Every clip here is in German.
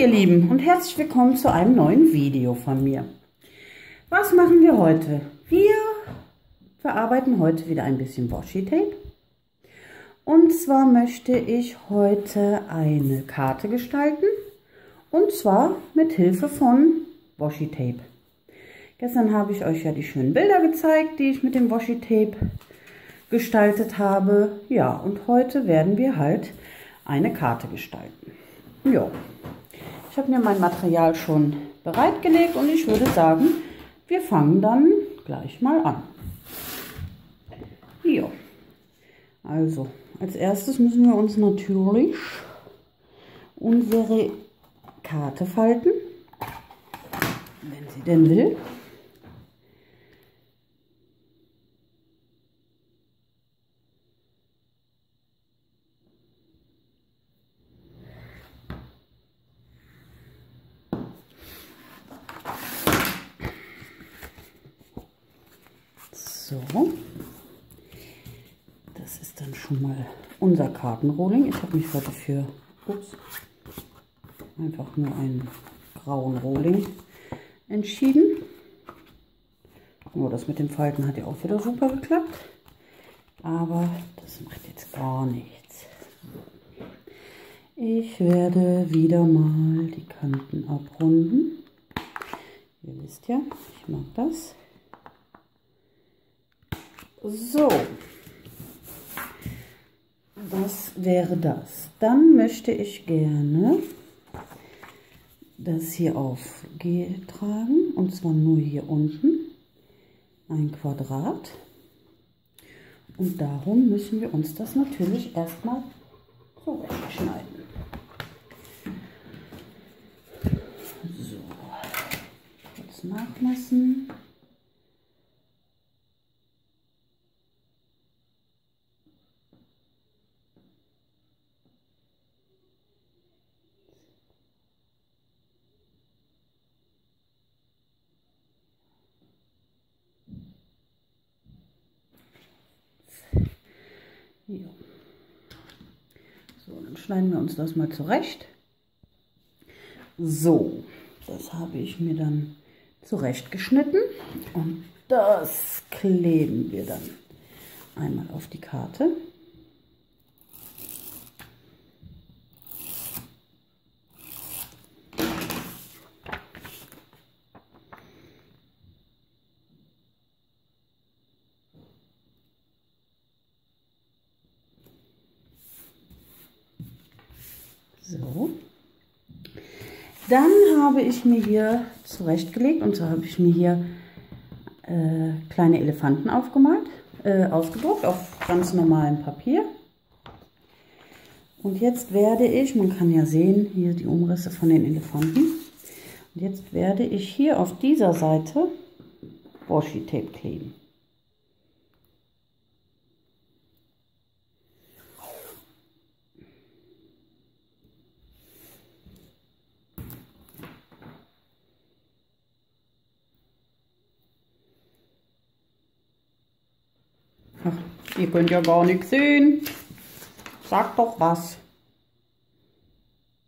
Ihr Lieben und herzlich willkommen zu einem neuen Video von mir. Was machen wir heute? Wir verarbeiten heute wieder ein bisschen Washi-Tape. Und zwar möchte ich heute eine Karte gestalten und zwar mit Hilfe von Washi-Tape. Gestern habe ich euch ja die schönen Bilder gezeigt, die ich mit dem Washi-Tape gestaltet habe. Ja, und heute werden wir halt eine Karte gestalten. Ja, ich habe mir mein Material schon bereitgelegt und ich würde sagen, wir fangen dann gleich mal an. Ja, also als erstes müssen wir uns natürlich unsere Karte falten, wenn sie denn will. So. Das ist dann schon mal unser Kartenrolling. Ich habe mich heute für ups, einfach nur einen grauen Rolling entschieden. Nur das mit dem Falten hat ja auch wieder super geklappt. Aber das macht jetzt gar nichts. Ich werde wieder mal die Kanten abrunden. Ihr wisst ja, ich mag das. So, das wäre das. Dann möchte ich gerne das hier auftragen und zwar nur hier unten ein Quadrat. Und darum müssen wir uns das natürlich erstmal zurechtschneiden. So, jetzt nachmessen. Ja. So, dann schneiden wir uns das mal zurecht. So, das habe ich mir dann zurechtgeschnitten und das kleben wir dann einmal auf die Karte. So. Dann habe ich mir hier zurechtgelegt und so habe ich mir hier äh, kleine Elefanten aufgemalt, äh, ausgedruckt auf ganz normalem Papier. Und jetzt werde ich, man kann ja sehen, hier die Umrisse von den Elefanten. Und jetzt werde ich hier auf dieser Seite Washi-Tape kleben. Ach, ihr könnt ja gar nichts sehen. Sag doch was.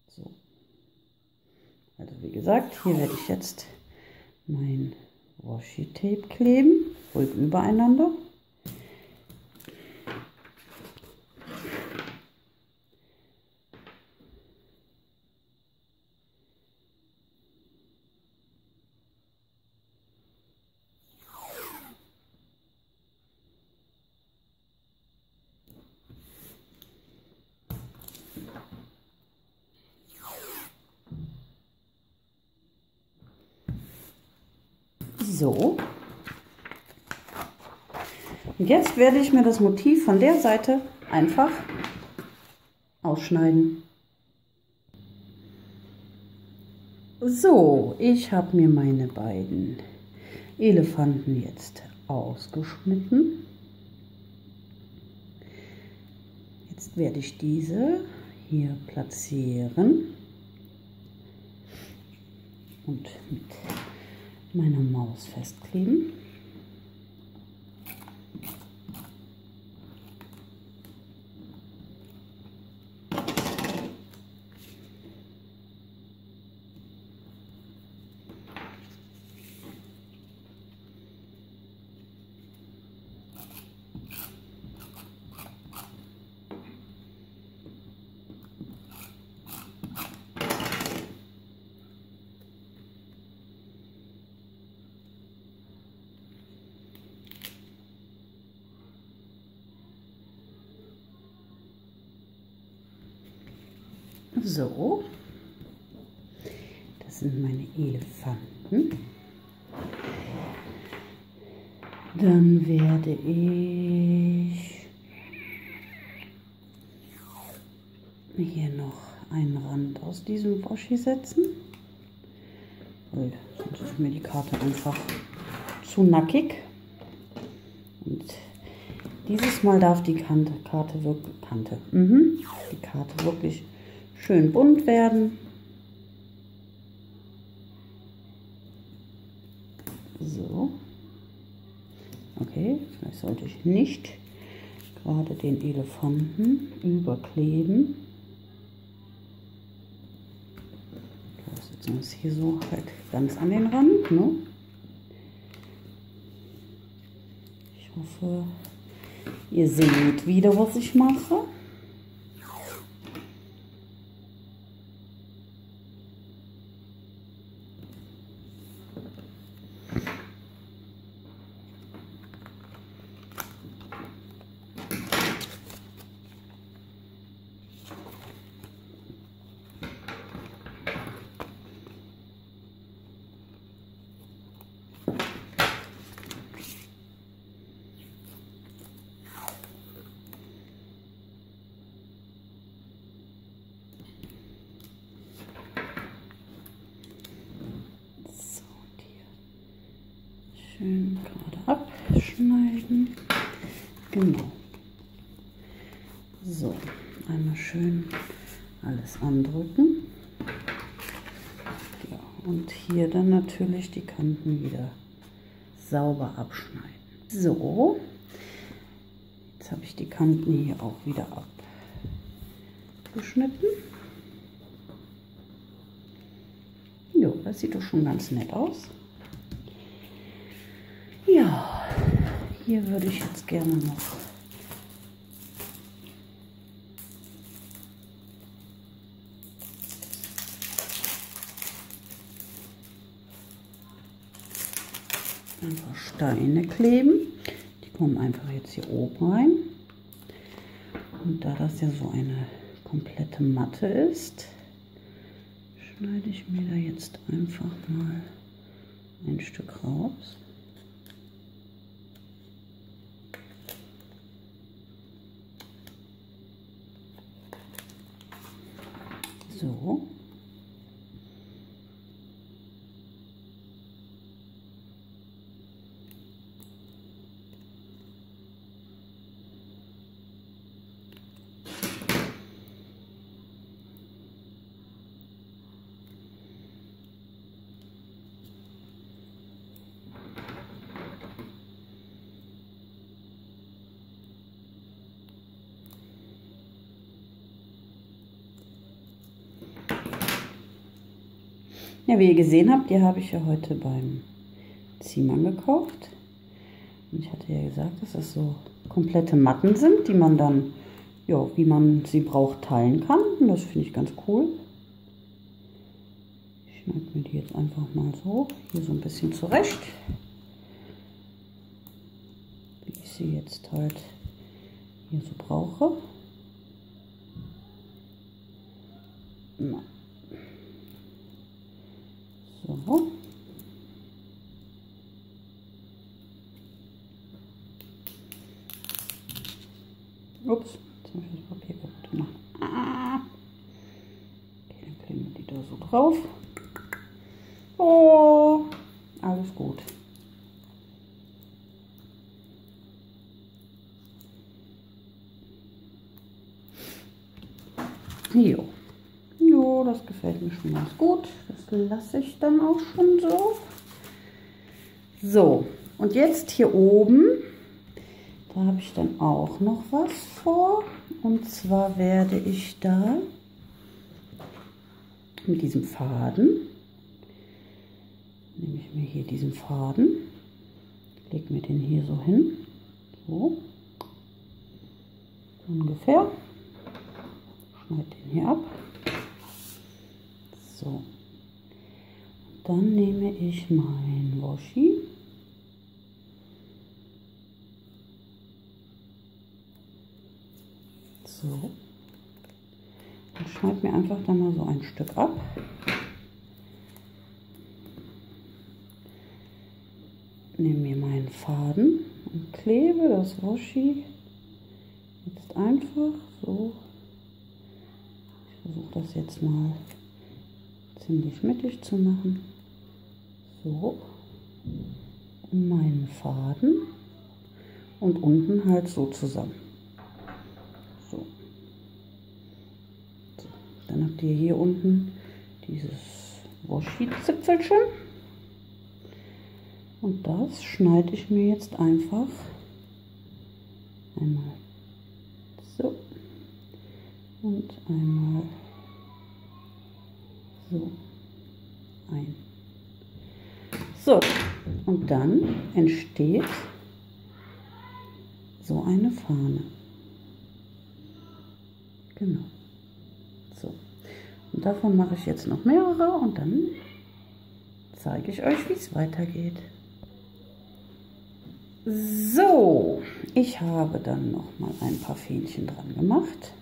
So. Also wie gesagt, hier werde ich jetzt mein Washi-Tape kleben, ruhig übereinander. So. Und jetzt werde ich mir das Motiv von der Seite einfach ausschneiden. So, ich habe mir meine beiden Elefanten jetzt ausgeschnitten. Jetzt werde ich diese hier platzieren und mit meiner Maus festkleben. So, das sind meine Elefanten. Dann werde ich hier noch einen Rand aus diesem Washi setzen. Weil sonst ist mir die Karte einfach zu nackig. Und dieses Mal darf die Kante, Karte wirklich, Kante, mhm, die Karte wirklich schön bunt werden. So. Okay, vielleicht sollte ich nicht gerade den Elefanten überkleben. Das wir es hier so halt ganz an den Rand. Ne? Ich hoffe, ihr seht wieder, was ich mache. Schön gerade abschneiden. Genau. So, einmal schön alles andrücken. Ja, und hier dann natürlich die Kanten wieder sauber abschneiden. So, jetzt habe ich die Kanten hier auch wieder abgeschnitten. Jo, das sieht doch schon ganz nett aus. Ja, hier würde ich jetzt gerne noch einfach Steine kleben. Die kommen einfach jetzt hier oben rein. Und da das ja so eine komplette Matte ist, schneide ich mir da jetzt einfach mal ein Stück raus. So. Ja, wie ihr gesehen habt, die habe ich ja heute beim Ziemann gekauft. Und ich hatte ja gesagt, dass das so komplette Matten sind, die man dann, ja, wie man sie braucht, teilen kann. Und das finde ich ganz cool. Ich schneide mir die jetzt einfach mal so, hier so ein bisschen zurecht. Wie ich sie jetzt halt hier so brauche. Na. So. Ups, jetzt habe ich das Papier kaputt gemacht. Ah. Okay, dann kleben wir die da so drauf. Oh, alles gut. Jo. Jo, das gefällt mir schon ganz gut. Das lasse ich dann auch schon so. So, und jetzt hier oben, habe ich dann auch noch was vor. Und zwar werde ich da mit diesem Faden, nehme ich mir hier diesen Faden, lege mir den hier so hin, so ungefähr, schneide den hier ab. So. Dann nehme ich mein Washi. So. Und schneide mir einfach da mal so ein Stück ab. Nehme mir meinen Faden und klebe das Washi jetzt einfach so. Ich versuche das jetzt mal ziemlich mittig zu machen. So. Meinen Faden und unten halt so zusammen. So. so. Habt ihr hier unten dieses Washi-Zipfelchen. Und das schneide ich mir jetzt einfach einmal so und einmal so ein. So, und dann entsteht so eine Fahne. Genau. Und davon mache ich jetzt noch mehrere und dann zeige ich euch, wie es weitergeht. So, ich habe dann noch mal ein paar Fähnchen dran gemacht.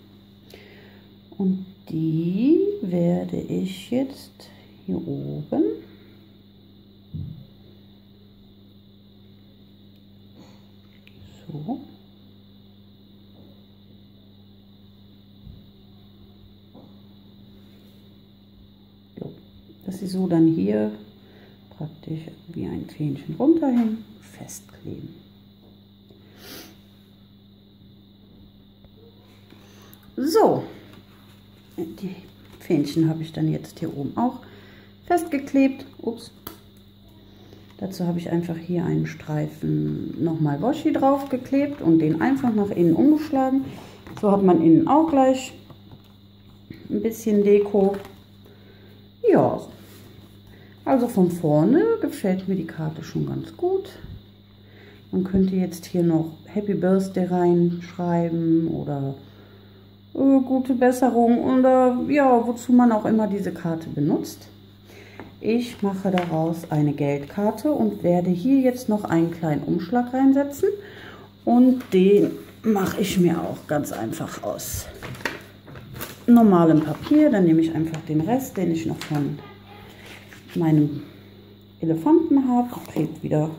Und die werde ich jetzt hier oben so sie so dann hier praktisch wie ein Fähnchen runterhängen, festkleben. So, die Fähnchen habe ich dann jetzt hier oben auch festgeklebt. Ups. Dazu habe ich einfach hier einen Streifen nochmal Washi drauf geklebt und den einfach nach innen umgeschlagen. So hat man innen auch gleich ein bisschen Deko. Ja, also von vorne gefällt mir die Karte schon ganz gut. Man könnte jetzt hier noch Happy Birthday reinschreiben oder äh, gute Besserung oder ja, wozu man auch immer diese Karte benutzt. Ich mache daraus eine Geldkarte und werde hier jetzt noch einen kleinen Umschlag reinsetzen und den mache ich mir auch ganz einfach aus normalem Papier. Dann nehme ich einfach den Rest, den ich noch von meinem Elefanten habe, klebt wieder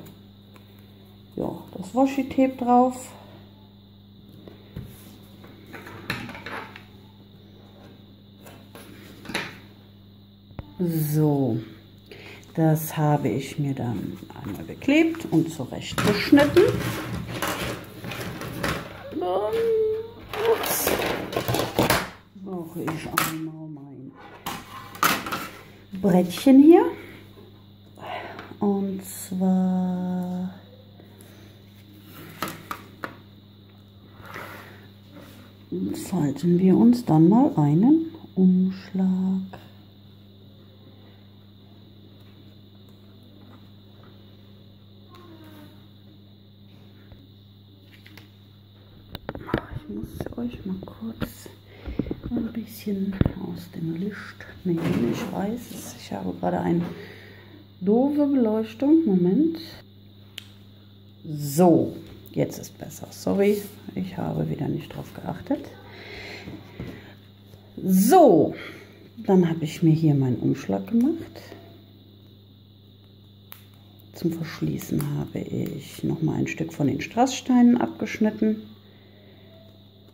ja, das Washi-Tape drauf. So, das habe ich mir dann einmal geklebt und zurecht geschnitten. Dann, ups, brauche ich einmal Brettchen hier. Und zwar falten wir uns dann mal einen Umschlag. Ich muss euch mal kurz bisschen aus dem Licht nehmen. Ich weiß, ich habe gerade eine doofe Beleuchtung. Moment. So, jetzt ist besser. Sorry, ich habe wieder nicht drauf geachtet. So, dann habe ich mir hier meinen Umschlag gemacht. Zum Verschließen habe ich noch mal ein Stück von den Strasssteinen abgeschnitten.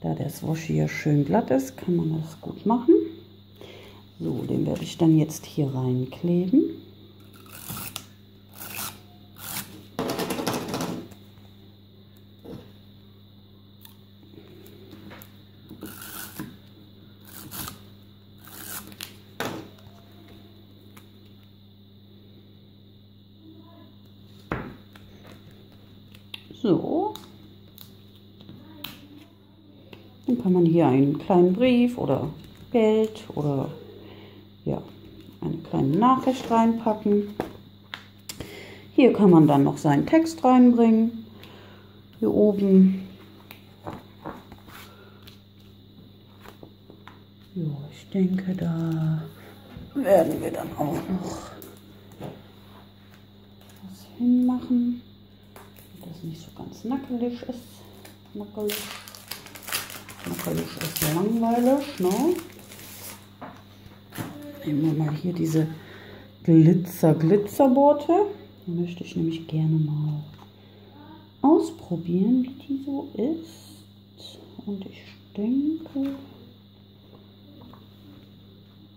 Da der Wash hier schön glatt ist, kann man das gut machen. So, den werde ich dann jetzt hier reinkleben. So, dann kann man hier einen kleinen Brief oder Geld oder ja, eine kleine Nachricht reinpacken. Hier kann man dann noch seinen Text reinbringen. Hier oben. Ja, ich denke, da werden wir dann auch noch was hinmachen, dass das nicht so ganz nackelig ist. Nackelig. Nackelig ist langweilig, ne? Nehmen wir mal hier diese Glitzer-Glitzerborte. Möchte ich nämlich gerne mal ausprobieren, wie die so ist. Und ich denke,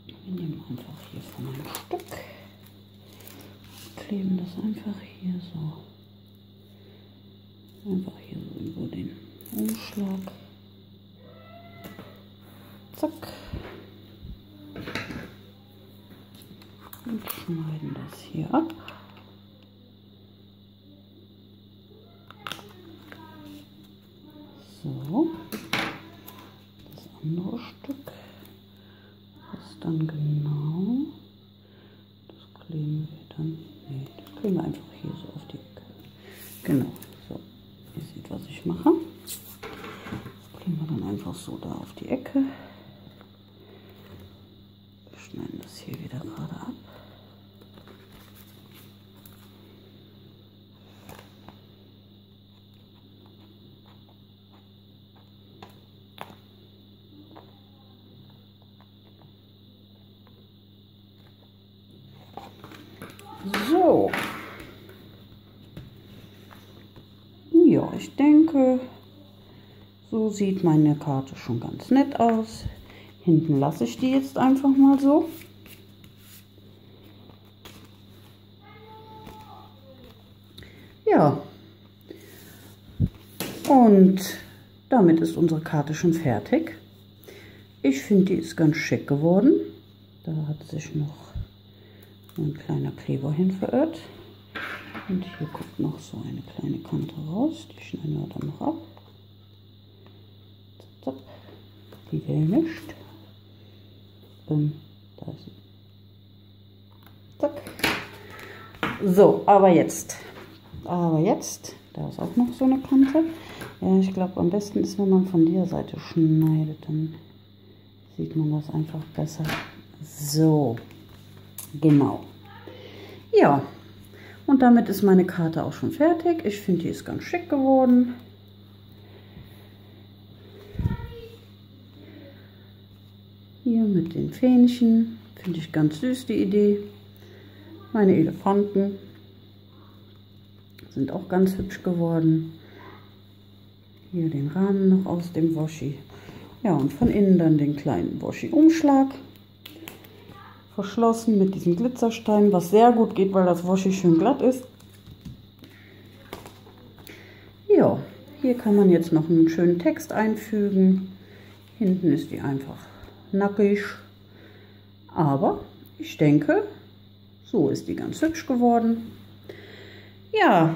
wir nehmen einfach hier von einem Stück, kleben das einfach hier so, einfach hier so über den Umschlag. Zack. Und schneiden das hier ab. So, das andere Stück ist dann genau, das kleben wir dann, nee, das kleben wir einfach hier so auf die Ecke. Genau, so, ihr seht, was ich mache. Das kleben wir dann einfach so da auf die Ecke. Wir schneiden das hier wieder gerade ab. So. Ja, denke, so sieht meine Karte schon ganz nett aus. Hinten lasse ich die jetzt einfach mal so. Ja. Und damit ist unsere Karte schon fertig. Ich finde, die ist ganz schick geworden. Da hat sich noch ein kleiner Kleber hin verirrt. Und hier kommt noch so eine kleine Kante raus. Die schneiden wir dann noch ab. Zap, zap. Die will nicht. Ähm, da ist sie. Zack. So, aber jetzt. Aber jetzt, da ist auch noch so eine Kante. Ja, ich glaube, am besten ist, wenn man von der Seite schneidet, dann sieht man das einfach besser. So, genau. Ja, und damit ist meine Karte auch schon fertig. Ich finde, die ist ganz schick geworden. Hier mit den Fähnchen. Finde ich ganz süß, die Idee. Meine Elefanten sind auch ganz hübsch geworden. Hier den Rahmen noch aus dem Washi. Ja, und von innen dann den kleinen Washi-Umschlag verschlossen mit diesem Glitzerstein, was sehr gut geht, weil das Washi schön glatt ist. Ja, hier kann man jetzt noch einen schönen Text einfügen. Hinten ist die einfach nackig. Aber ich denke, so ist die ganz hübsch geworden. Ja,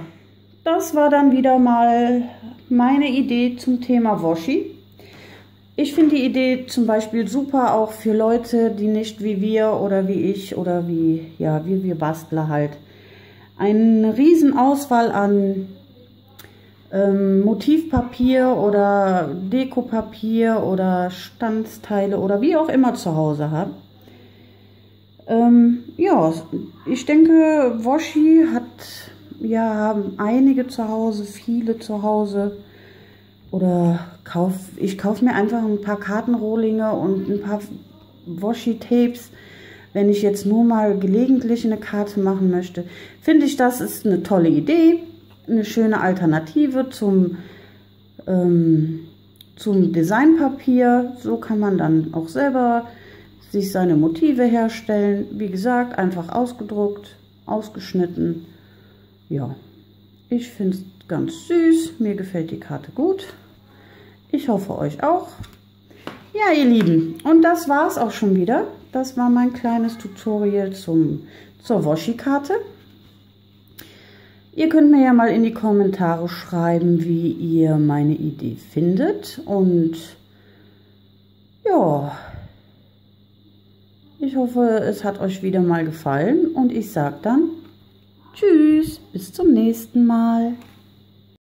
das war dann wieder mal meine Idee zum Thema Washi. Ich finde die Idee zum Beispiel super auch für Leute, die nicht wie wir oder wie ich oder wie, ja, wie wir Bastler halt eine riesen Auswahl an ähm, Motivpapier oder Dekopapier oder Standsteile oder wie auch immer zu Hause haben. Ähm, ja, ich denke, Washi hat, ja, haben einige zu Hause, viele zu Hause. Oder kauf, ich kaufe mir einfach ein paar Kartenrohlinge und ein paar Washi-Tapes. Wenn ich jetzt nur mal gelegentlich eine Karte machen möchte, finde ich, das ist eine tolle Idee. Eine schöne Alternative zum, ähm, zum Designpapier. So kann man dann auch selber sich seine Motive herstellen. Wie gesagt, einfach ausgedruckt, ausgeschnitten. Ja, ich finde es ganz süß. Mir gefällt die Karte gut. Ich hoffe euch auch. Ja, ihr Lieben, und das war es auch schon wieder. Das war mein kleines Tutorial zum, zur Washi-Karte. Ihr könnt mir ja mal in die Kommentare schreiben, wie ihr meine Idee findet. Und ja, ich hoffe, es hat euch wieder mal gefallen. Und ich sage dann Tschüss, bis zum nächsten Mal.